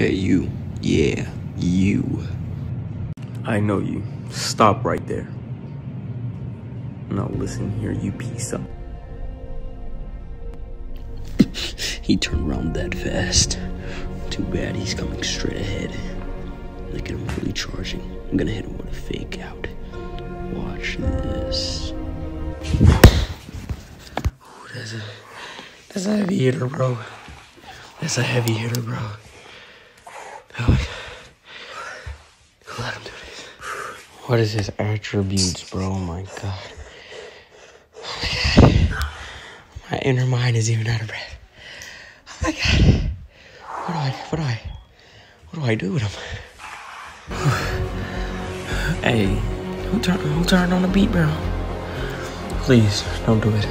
Hey, you. Yeah, you. I know you. Stop right there. Now listen here, you piece of. He turned around that fast. Too bad he's coming straight ahead. Look at him really charging. I'm gonna hit him with a fake out. Watch this. Ooh, that's a that's a heavy hitter, bro. That's a heavy hitter, bro. Let him do this. What is his attributes, bro? Oh my god. Oh my god. My inner mind is even out of breath. Oh my god. What do I what do I what do I do with him? hey, who turned who turned on the beat, bro? Please don't do it.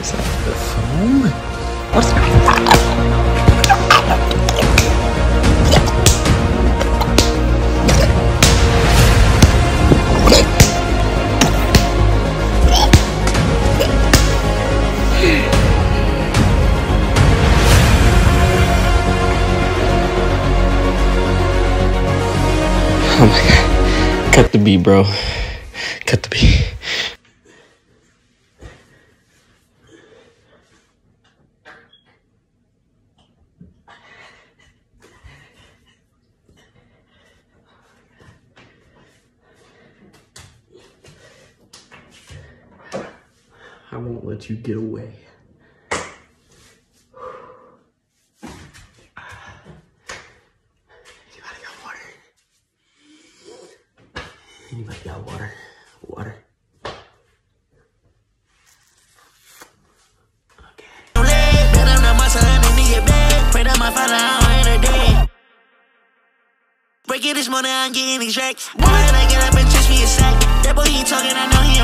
Is that the phone? What's Oh Cut the beat, bro. Cut the beat. I won't let you get away. Anybody got water? Anybody got water? Water. Bet I'm not my son and need it back. Pray that my father got water? Water. day. Break it this morning, I'm getting these racks. Boy, I get up and touch me a sack. That boy, he talking, I know he.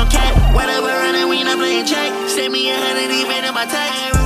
Whatever running, we not playing check. Send me even in my.